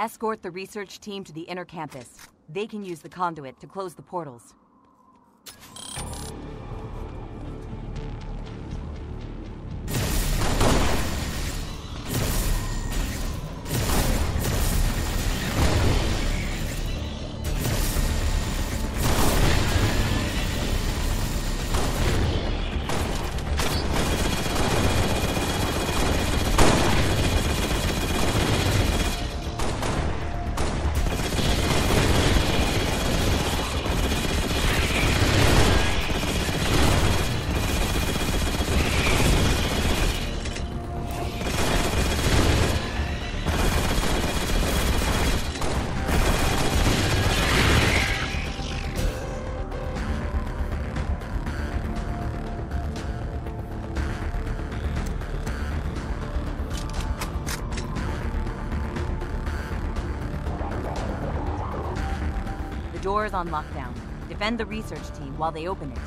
Escort the research team to the inner campus. They can use the conduit to close the portals. The door is on lockdown. Defend the research team while they open it.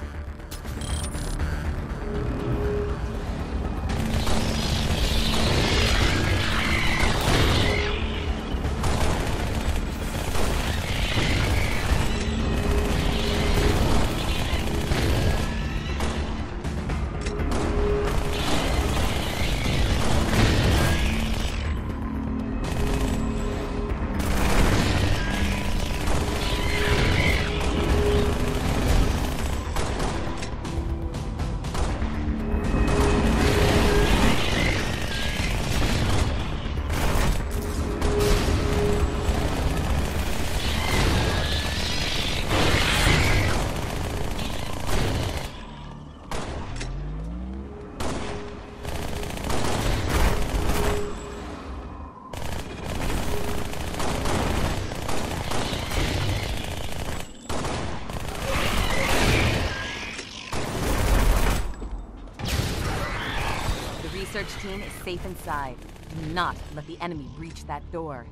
The research team is safe inside. Do not let the enemy breach that door.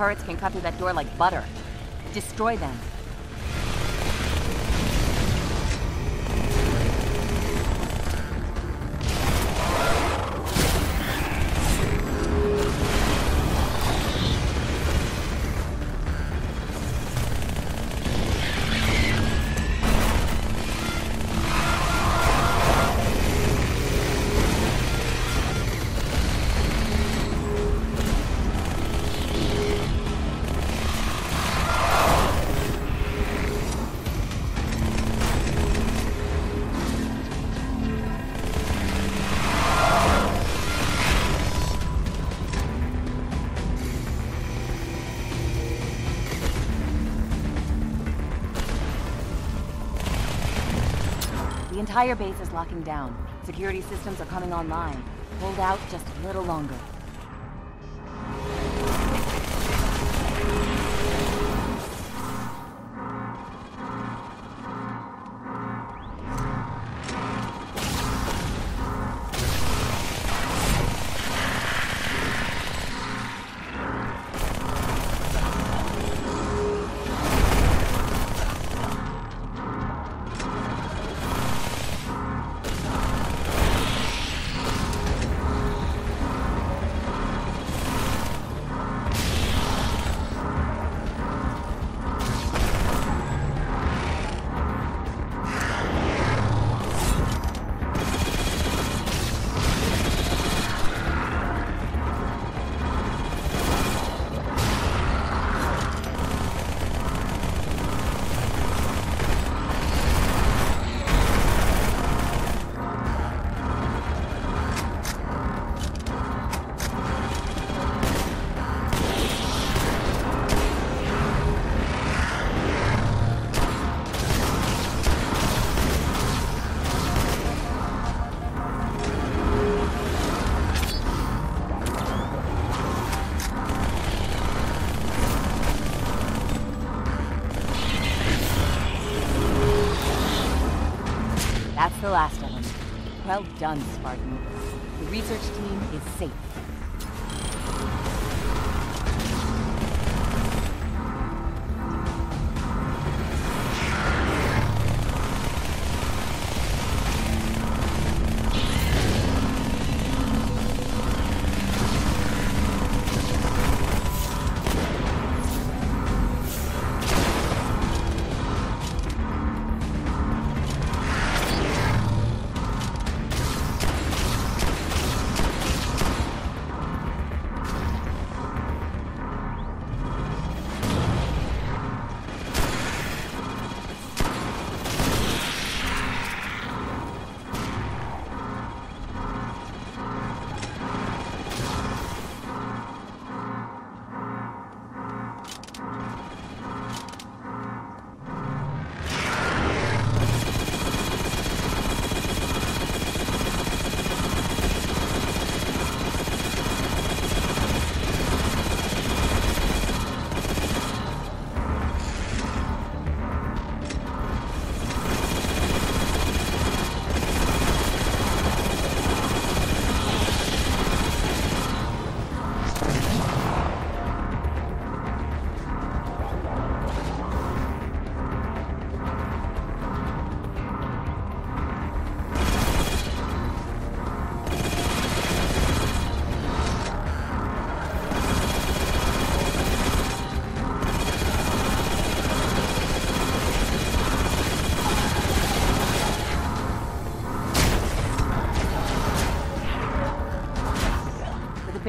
Turrets can cut through that door like butter. Destroy them. The entire base is locking down. Security systems are coming online. Hold out just a little longer. The last of them. Well done, Spartan. The research team is safe.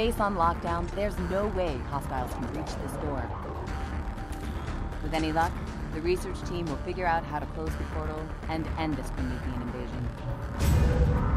Base on lockdown, there's no way hostiles can reach this door. With any luck, the research team will figure out how to close the portal and end this Promethean invasion.